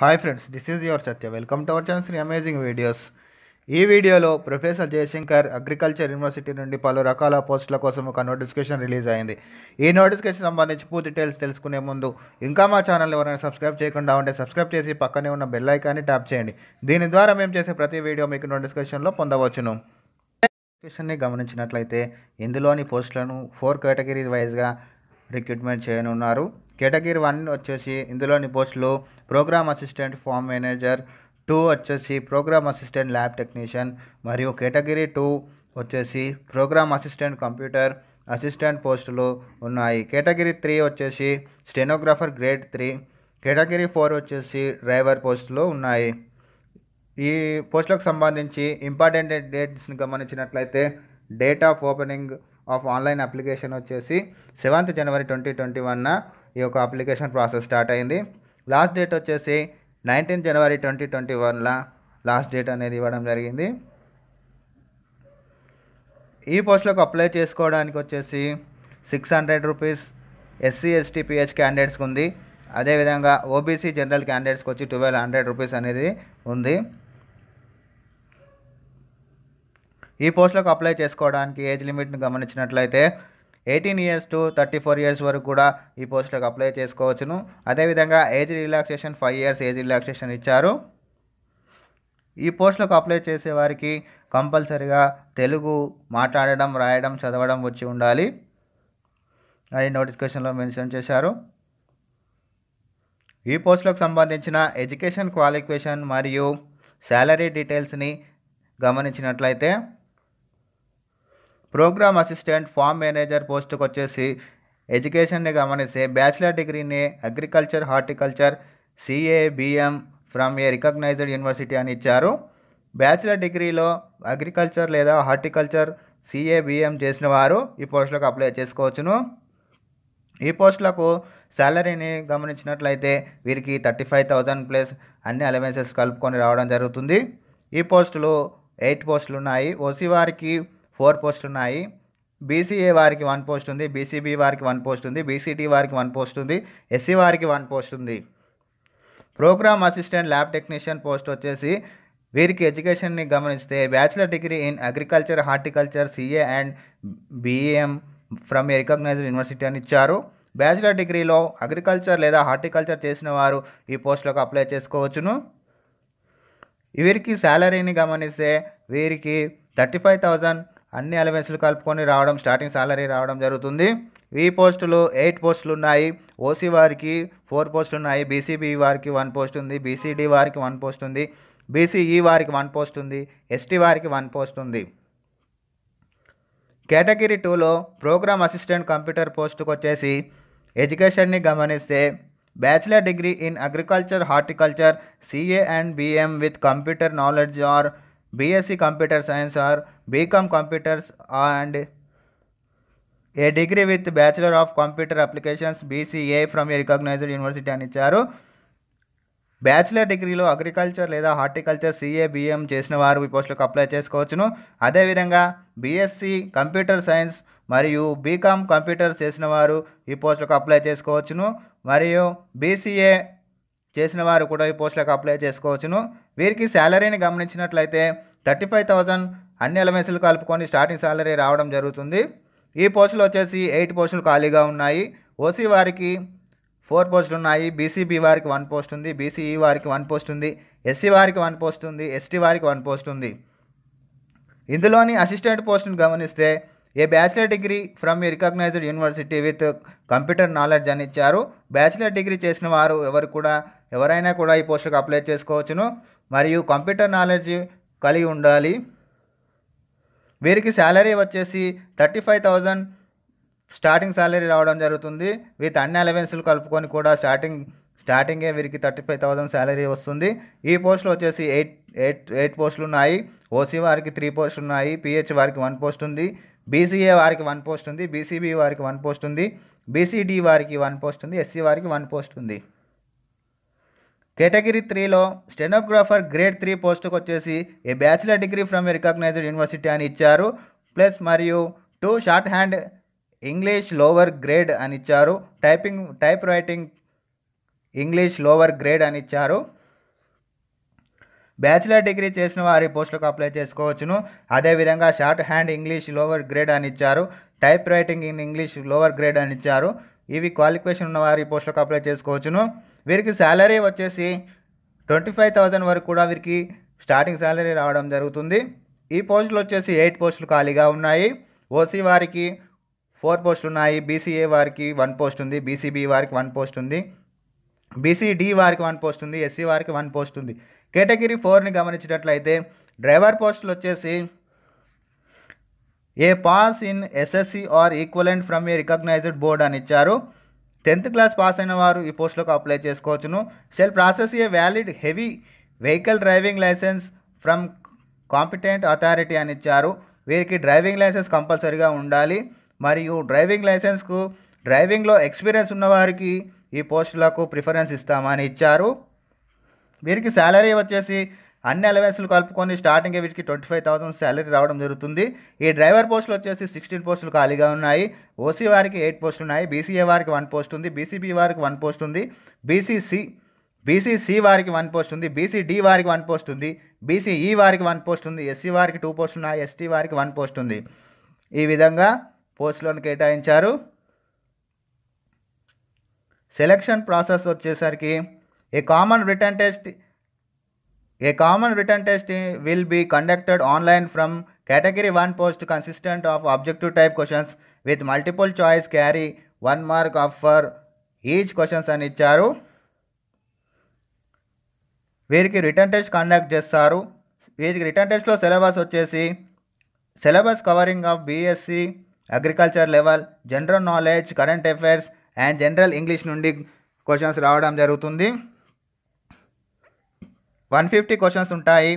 Hi friends this is your Satya welcome to our channel Sri amazing videos ఈ వీడియోలో professor Jayashankar agriculture university నుండి పలు రకాల పోస్టుల కోసం ఒక నోటిఫికేషన్ రిలీజ్ అయింది. ఈ నోటిఫికేషన్ సంబంధించి పూర్తి డీటెయిల్స్ తెలుసుకునే ముందు ఇంకా మా ఛానల్ ఎవరైనా సబ్స్క్రైబ్ చేయకుండా ఉంటే సబ్స్క్రైబ్ చేసి పక్కనే ఉన్న బెల్ ఐకాన్ని ట్యాప్ చేయండి. దీని ద్వారా మేము చేసే ప్రతి వీడియో మీకు నోటిఫికేషన్లో పొందవచ్చును. నోటిఫికేషన్ని గమనించినట్లయితే ఇందులోని పోస్టులను ఫోర్ కేటగిరీస్ వైజ్గా రిక్రూట్మెంట్ చేయనున్నారు. కేటగిరీ వన్ వచ్చేసి ఇందులోని పోస్టులు programme assistant farm manager two వచ్చేసి ప్రోగ్రామ్ అసిస్టెంట్ ల్యాబ్ టెక్నీషియన్ మరియు కేటగిరీ టూ వచ్చేసి ప్రోగ్రామ్ అసిస్టెంట్ కంప్యూటర్ అసిస్టెంట్ పోస్టులు ఉన్నాయి. కేటగిరీ త్రీ వచ్చేసి stenographer grade three category four వచ్చేసి డ్రైవర్ పోస్టులు ఉన్నాయి. ఈ పోస్టులకు సంబంధించి ఇంపార్టెంట్ డేట్స్ని గమనించినట్లయితే date of opening of online application వచ్చేసి సెవెంత్ జనవరి ట్వంటీ ట్వంటీ వన్న ఈ యొక్క అప్లికేషన్ ప్రాసెస్ స్టార్ట్ అయింది. లాస్ట్ డేట్ వచ్చేసి నైన్టీన్ జనవరి ట్వంటీ ట్వంటీ వన్లో లాస్ట్ డేట్ అనేది ఇవ్వడం జరిగింది. ఈ పోస్టులకు అప్లై చేసుకోవడానికి వచ్చేసి six hundred rupees SC ST PH క్యాండిడేట్స్కి ఉంది. అదేవిధంగా ఓబీసీ జనరల్ క్యాండిడేట్స్కి వచ్చి ట్వెల్వ్ హండ్రెడ్ రూపీస్ అనేది ఉంది. ఈ పోస్టులకు అప్లై చేసుకోవడానికి ఏజ్ లిమిట్ని గమనించినట్లయితే eighteen years to thirty four years వరకు కూడా ఈ పోస్టులకు అప్లై చేసుకోవచ్చును. అదేవిధంగా age relaxation five years age relaxation ఇచ్చారు. ఈ పోస్టులకు అప్లై చేసేవారికి కంపల్సరిగా తెలుగు మాట్లాడడం రాయడం చదవడం వచ్చి ఉండాలి. అని నోటిఫికేషన్లో మెన్షన్ చేశారు. ఈ పోస్టులకు సంబంధించిన ఎడ్యుకేషన్ క్వాలిఫికేషన్ మరియు శాలరీ డీటెయిల్స్ని గమనించినట్లయితే ప్రోగ్రామ్ అసిస్టెంట్ ఫామ్ మేనేజర్ పోస్టుకు వచ్చేసి ఎడ్యుకేషన్ని గమనిస్తే బ్యాచిలర్ డిగ్రీని agriculture horticulture CA BM from a recognised university అని ఇచ్చారు. బ్యాచిలర్ డిగ్రీలో అగ్రికల్చర్ లేదా హార్టికల్చర్ సిఏ బిఎం చేసిన వారు ఈ పోస్టులకు అప్లై చేసుకోవచ్చును. ఈ పోస్టులకు శాలరీని గమనించినట్లయితే వీరికి థర్టీ ఫైవ్ థౌజండ్ ప్లస్ అన్ని అలవెన్సెస్ కలుపుకొని రావడం జరుగుతుంది. ఈ పోస్టులు ఎయిట్ పోస్టులు ఉన్నాయి ఓసీ వారికి ఫోర్ పోస్టులు ఉన్నాయి. బీసీఏ వారికి వన్ పోస్ట్ ఉంది బీసీబీ వారికి వన్ పోస్ట్ ఉంది బీసీటీ వారికి వన్ పోస్ట్ ఉంది ఎస్సీ వారికి వన్ పోస్ట్ ఉంది. Programme assistant lab technician post వచ్చేసి వీరికి ఎడ్యుకేషన్ని గమనిస్తే bachelor degree in agriculture horticulture CA and BAM from a recognised university అని ఇచ్చారు. బ్యాచిలర్ డిగ్రీలో అగ్రికల్చర్ లేదా హార్టికల్చర్ చేసిన వారు ఈ పోస్టులకు అప్లై చేసుకోవచ్చును. వీరికి శాలరీని గమనిస్తే వీరికి థర్టీ ఫైవ్ థౌజండ్ అన్ని అలవెన్స్లు కలుపుకొని రావడం స్టార్టింగ్ సాలరీ రావడం జరుగుతుంది. ఈ పోస్టులు ఎయిట్ పోస్టులు ఉన్నాయి. ఓసీ వారికి ఫోర్ పోస్టులు ఉన్నాయి. బీసీబీ వారికి వన్ పోస్ట్ ఉంది. బీసీడీ వారికి వన్ పోస్ట్ ఉంది. బీసీఈ వారికి వన్ పోస్ట్ ఉంది. ఎస్టీ వారికి వన్ పోస్ట్ ఉంది. కేటగిరీ టూలో ప్రోగ్రామ్ అసిస్టెంట్ కంప్యూటర్ పోస్టుకు వచ్చేసి ఎడ్యుకేషన్ని గమనిస్తే bachelor degree in agriculture horticulture CA and BM with computer knowledge or BSc computer science or BCom computers and a degree with bachelor of computer applications BCA from a recognised university అని ఇచ్చారు. Bachelor డిగ్రీలో agriculture లేదా horticulture CA BM చేసిన వారు ఈ పోస్టులకు apply చేసుకోవచ్చును. అదేవిధంగా బీఎస్సీ కంప్యూటర్ సైన్స్ మరియు బీకామ్ కంప్యూటర్స్ చేసిన వారు ఈ పోస్టులకు అప్లై చేసుకోవచ్చును. మరియు బీసీఏ చేసిన వారు కూడా ఈ పోస్టులకు అప్లై చేసుకోవచ్చును. వీరికి శాలరీని గమనించినట్లయితే థర్టీ ఫైవ్ థౌజండ్ అన్ని ఎలమెన్స్లు కలుపుకొని స్టార్టింగ్ శాలరీ రావడం జరుగుతుంది. ఈ పోస్టులు వచ్చేసి ఎయిట్ పోస్టులు ఖాళీగా ఉన్నాయి. ఓసీ వారికి ఫోర్ పోస్టులు ఉన్నాయి. బీసీబీ వారికి వన్ పోస్ట్ ఉంది. బీసీఈ వారికి వన్ పోస్ట్ ఉంది. ఎస్సీ వారికి వన్ పోస్ట్ ఉంది. ఎస్టీ వారికి వన్ పోస్ట్ ఉంది. ఇందులోని అసిస్టెంట్ పోస్టును గమనిస్తే a bachelor degree from a recognised university with computer knowledge అని ఇచ్చారు. బ్యాచిలర్ డిగ్రీ చేసిన వారు ఎవరు కూడా ఎవరైనా కూడా ఈ పోస్టుకు అప్లై చేసుకోవచ్చును. మరియు కంప్యూటర్ నాలెడ్జ్ కలిగి ఉండాలి. వీరికి శాలరీ వచ్చేసి thirty five thousand starting salary రావడం జరుగుతుంది. విత్ అన్ని అలవెన్స్లు కలుపుకొని కూడా స్టార్టింగ్ స్టార్టింగే వీరికి థర్టీ ఫైవ్ థౌజండ్ శాలరీ వస్తుంది. ఈ పోస్టులు వచ్చేసి ఎయిట్ ఎయిట్ ఎయిట్ పోస్టులు ఉన్నాయి. ఓసీ వారికి త్రీ పోస్టులు ఉన్నాయి. పిహెచ్ వారికి వన్ పోస్ట్ ఉంది. బీసీఏ వారికి వన్ పోస్ట్ ఉంది బీసీబీ వారికి వన్ పోస్ట్ ఉంది బీసీడీ వారికి వన్ పోస్ట్ ఉంది ఎస్సీ వారికి వన్ పోస్ట్ ఉంది. కేటగిరీ త్రీలో స్టెనోగ్రాఫర్ గ్రేడ్ త్రీ పోస్టుకు వచ్చేసి a bachelor degree from recognised university అని ఇచ్చారు ప్లస్ మరియు two shorthand English lower grade అని ఇచ్చారు typing typewriting English lower grade అని ఇచ్చారు. బ్యాచిలర్ డిగ్రీ చేసిన వారి పోస్టులకు అప్లై చేసుకోవచ్చును. అదేవిధంగా shorthand English lower grade అని ఇచ్చారు. Typewriting in English lower grade అని ఇచ్చారు. ఇవి క్వాలిఫికేషన్ ఉన్న వారి పోస్టులకు అప్లై చేసుకోవచ్చును. వీరికి శాలరీ వచ్చేసి ట్వంటీ ఫైవ్ థౌజండ్ వరకు కూడా వీరికి స్టార్టింగ్ శాలరీ రావడం జరుగుతుంది. ఈ పోస్టులు వచ్చేసి ఎయిట్ పోస్టులు ఖాళీగా ఉన్నాయి. ఓసీ వారికి ఫోర్ పోస్టులు ఉన్నాయి. బీసీఏ వారికి వన్ పోస్ట్ ఉంది. బీసీబీ వారికి వన్ పోస్ట్ ఉంది. బీసీడీ వారికి వన్ పోస్ట్ ఉంది ఎస్సీ వారికి వన్ పోస్ట్ ఉంది. కేటగిరీ ఫోర్ని గమనించినట్లయితే డ్రైవర్ పోస్టులు వచ్చేసి a pass in SSC or equivalent from a recognised board అని ఇచ్చారు. టెన్త్ క్లాస్ పాస్ అయిన వారు ఈ పోస్టులకు అప్లై చేసుకోవచ్చును. Shall possess a valid heavy vehicle driving licence from competent authority అని ఇచ్చారు. వీరికి డ్రైవింగ్ లైసెన్స్ కంపల్సరీగా ఉండాలి. మరియు డ్రైవింగ్ లైసెన్స్కు డ్రైవింగ్లో ఎక్స్పీరియన్స్ ఉన్నవారికి ఈ పోస్టులకు ప్రిఫరెన్స్ ఇస్తామని ఇచ్చారు. వీరికి శాలరీ వచ్చేసి అన్ని అలవెన్స్లు కలుపుకొని స్టార్టింగ్ వీటికి ట్వంటీ ఫైవ్ థౌసండ్ శాలరీ రావడం జరుగుతుంది. ఈ డ్రైవర్ పోస్టులు వచ్చేసి సిక్స్టీన్ పోస్టులు ఖాళీగా ఉన్నాయి. ఓసీ వారికి ఎయిట్ పోస్టులు ఉన్నాయి. బీసీఏ వారికి వన్ పోస్ట్ ఉంది. బీసీబీ వారికి వన్ పోస్ట్ ఉంది. బీసీసీ బీసీసీ వారికి వన్ పోస్ట్ ఉంది. బీసీడీ వారికి వన్ పోస్ట్ ఉంది. బీసీఈ వారికి వన్ పోస్ట్ ఉంది. ఎస్సీ వారికి టూ పోస్ట్ ఉన్నాయి. ఎస్టీ వారికి వన్ పోస్ట్ ఉంది. ఈ విధంగా పోస్టులను కేటాయించారు. సెలక్షన్ ప్రాసెస్ వచ్చేసరికి a common written test a common written test will be conducted online from category one post consistent of objective type questions with multiple choice carry one mark of for each questions అని ఇచ్చారు. వీరికి return test conduct చేస్తారు. వీరికి return టెస్ట్లో syllabus వచ్చేసి syllabus covering of BSc agriculture level general knowledge current affairs and general English నుండి questions రావడం జరుగుతుంది. వన్ ఫిఫ్టీ క్వశ్చన్స్ ఉంటాయి.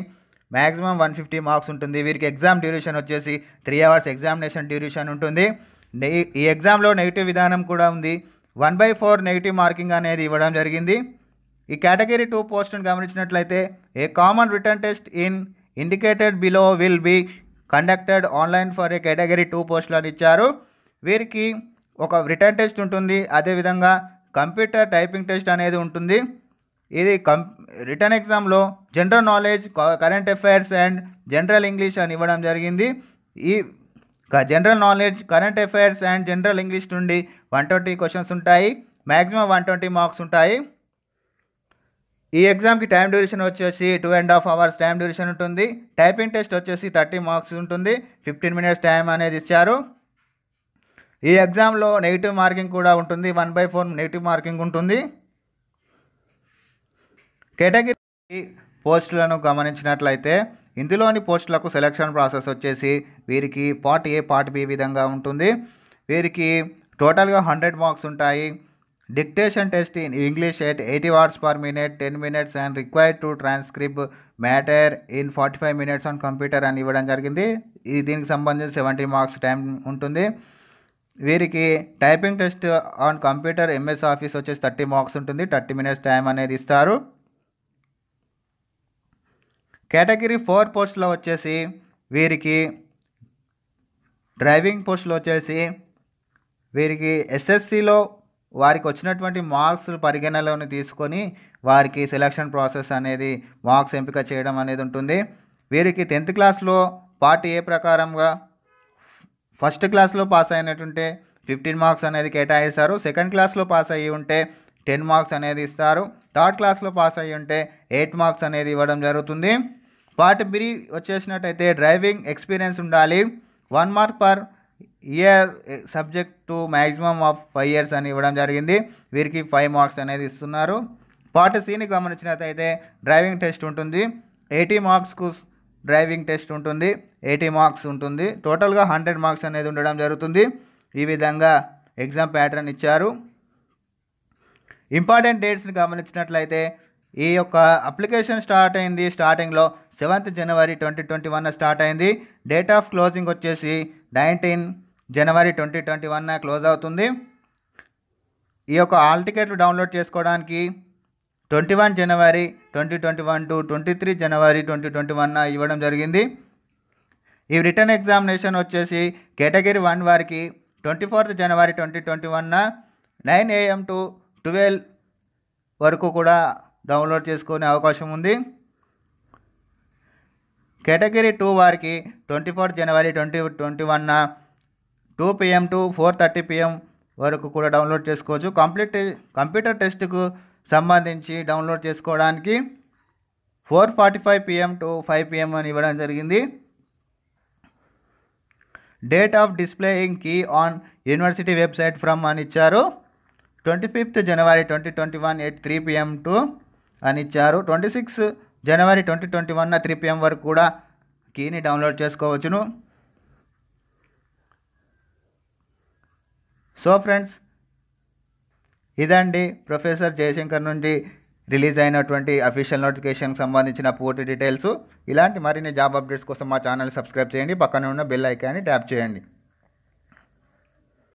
మ్యాక్సిమం వన్ ఫిఫ్టీ మార్క్స్ ఉంటుంది. వీరికి ఎగ్జామ్ డ్యూరేషన్ వచ్చేసి త్రీ అవర్స్ ఎగ్జామినేషన్ డ్యూరేషన్ ఉంటుంది. ఈ ఎగ్జామ్లో నెగిటివ్ విధానం కూడా ఉంది. One by four negative marking అనేది ఇవ్వడం జరిగింది. ఈ కేటగిరీ టూ పోస్ట్ని గమనించినట్లయితే a common written test in indicated below will be conducted online for a category two పోస్టులు అని ఇచ్చారు. వీరికి ఒక రిటర్న్ టెస్ట్ ఉంటుంది. అదేవిధంగా కంప్యూటర్ టైపింగ్ టెస్ట్ అనేది ఉంటుంది. ఇది కం రిటర్న్ ఎగ్జామ్లో general knowledge current affairs and general English అని ఇవ్వడం జరిగింది. ఈ general knowledge current affairs and general English నుండి వన్ ట్వంటీ క్వశ్చన్స్ ఉంటాయి. మ్యాక్సిమం వన్ ట్వంటీ మార్క్స్ ఉంటాయి. ఈ ఎగ్జామ్కి టైం డ్యూరేషన్ వచ్చేసి two and half hours time duration ఉంటుంది. టైపింగ్ టెస్ట్ వచ్చేసి థర్టీ మార్క్స్ ఉంటుంది. ఫిఫ్టీన్ మినిట్స్ టైం అనేది ఇచ్చారు. ఈ ఎగ్జామ్లో నెగిటివ్ మార్కింగ్ కూడా ఉంటుంది. One by four negative marking ఉంటుంది. కేటగిరీ పోస్టులను గమనించినట్లయితే ఇందులోని పోస్టులకు సెలక్షన్ ప్రాసెస్ వచ్చేసి వీరికి పార్ట్ ఏ పార్ట్ బి విధంగా ఉంటుంది. వీరికి టోటల్గా హండ్రెడ్ మార్క్స్ ఉంటాయి. Dictation test in English at eighty words per minute ten minutes and required to transcribe matter in forty five minutes on computer అని ఇవ్వడం జరిగింది. ఇది దీనికి సంబంధించి సెవెంటీ మార్క్స్ టైం ఉంటుంది. వీరికి typing test on computer MS Office వచ్చేసి thirty marks ఉంటుంది. థర్టీ మినిట్స్ టైం అనేది ఇస్తారు. కేటగిరీ ఫోర్ పోస్టులో వచ్చేసి వీరికి డ్రైవింగ్ పోస్టులు వచ్చేసి వీరికి ఎస్ఎస్సిలో వారికి వచ్చినటువంటి మార్క్స్ పరిగణలోని తీసుకొని వారికి సెలక్షన్ ప్రాసెస్ అనేది మార్క్స్ ఎంపిక చేయడం అనేది ఉంటుంది. వీరికి టెన్త్ క్లాస్లో పార్ట్ ఏ ప్రకారంగా ఫస్ట్ క్లాస్లో పాస్ అయినట్టుంటే ఫిఫ్టీన్ మార్క్స్ అనేది కేటాయిస్తారు. సెకండ్ క్లాస్లో పాస్ అయ్యి ఉంటే టెన్ మార్క్స్ అనేది ఇస్తారు. థర్డ్ క్లాస్లో పాస్ అయ్యి ఉంటే ఎయిట్ మార్క్స్ అనేది ఇవ్వడం జరుగుతుంది. పార్ట్ బి వచ్చేసినట్టయితే డ్రైవింగ్ ఎక్స్పీరియన్స్ ఉండాలి. One mark per year subject to maximum of five years అని ఇవ్వడం జరిగింది. వీరికి ఫైవ్ మార్క్స్ అనేది ఇస్తున్నారు. పార్ట్ సిని గమనించినట్టయితే డ్రైవింగ్ టెస్ట్ ఉంటుంది. ఎయిటీ మార్క్స్కు డ్రైవింగ్ టెస్ట్ ఉంటుంది ఎయిటీ మార్క్స్ ఉంటుంది. టోటల్గా హండ్రెడ్ మార్క్స్ అనేది ఉండడం జరుగుతుంది. ఈ విధంగా ఎగ్జామ్ ప్యాటర్న్ ఇచ్చారు. ఇంపార్టెంట్ డేట్స్ని గమనించినట్లయితే ఈ యొక్క అప్లికేషన్ స్టార్ట్ అయింది. స్టార్టింగ్లో seventh January twenty twenty one start అయింది. డేట్ ఆఫ్ క్లోజింగ్ వచ్చేసి nineteen January twenty twenty one close అవుతుంది. ఈ యొక్క ఆల్ టికెట్లు డౌన్లోడ్ చేసుకోవడానికి twenty one January twenty twenty one to twenty three January twenty twenty one ఇవ్వడం జరిగింది. ఈ రిటర్న్ ఎగ్జామినేషన్ వచ్చేసి కేటగిరీ వన్ వారికి twenty fourth January twenty twenty one nine AM to twelve వరకు కూడా డౌన్లోడ్ చేసుకునే అవకాశం ఉంది. కేటగిరీ టూ వారికి twenty four January twenty twenty వన్న two PM to four thirty PM వరకు కూడా డౌన్లోడ్ చేసుకోవచ్చు. కంప్లీట్ కంప్యూటర్ టెస్ట్కు సంబంధించి డౌన్లోడ్ చేసుకోవడానికి four forty five PM to five PM అని ఇవ్వడం జరిగింది. Date of displaying key on university website from అని ఇచ్చారు. Twenty fifth January twenty twenty one eight three PM to అని ఇచ్చారు. Twenty six January twenty twenty one three PM వరకు కూడా కీని డౌన్లోడ్ చేసుకోవచ్చును. సో ఫ్రెండ్స్ ఇదండి ప్రొఫెసర్ జయశంకర్ నుండి రిలీజ్ అయినటువంటి అఫీషియల్ నోటిఫికేషన్కి సంబంధించిన పూర్తి డీటెయిల్స్. ఇలాంటి మరిన్ని జాబ్ అప్డేట్స్ కోసం మా ఛానల్ సబ్స్క్రైబ్ చేయండి. పక్కన ఉన్న బెల్ ఐకాన్ని ట్యాప్ చేయండి.